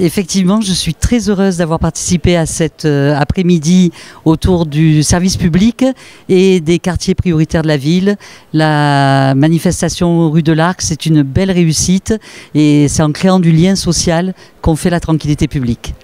Effectivement, je suis très heureuse d'avoir participé à cet euh, après-midi autour du service public et des quartiers prioritaires de la ville. La manifestation rue de l'Arc, c'est une belle réussite et c'est en créant du lien social qu'on fait la tranquillité publique.